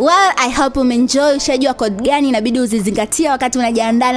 well I hope umeenjoy. Ushajua code gani inabidi uzizingatia wakati unajiandaa